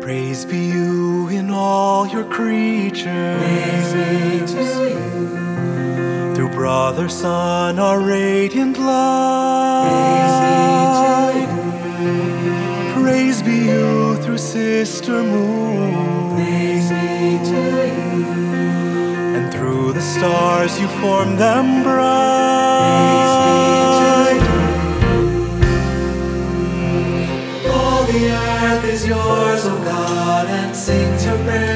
Praise be you in all your creatures. Praise be you. Through brother, sun, our radiant light. Praise be you through sister moon. stars, you form them bright. All the earth is yours, O God, and sing to praise,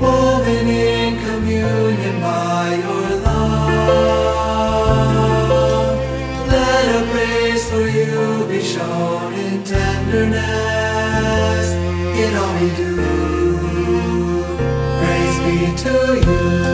woven in communion by your love. Let a praise for you be shown in tenderness in all we do to you.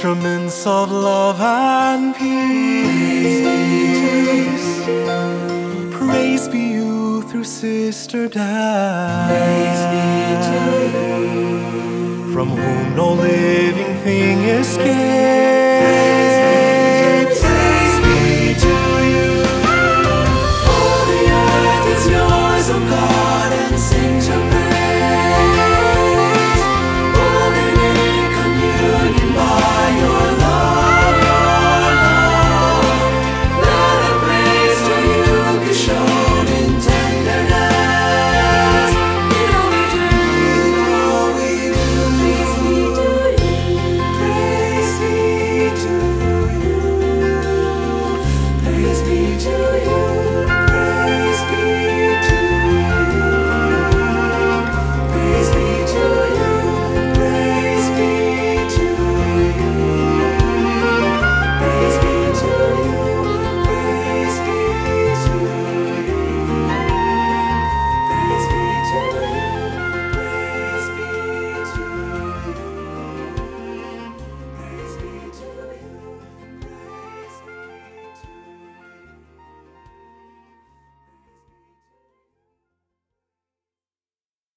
instruments of love and peace. Praise be you through Sister Dan, from whom no living thing escapes.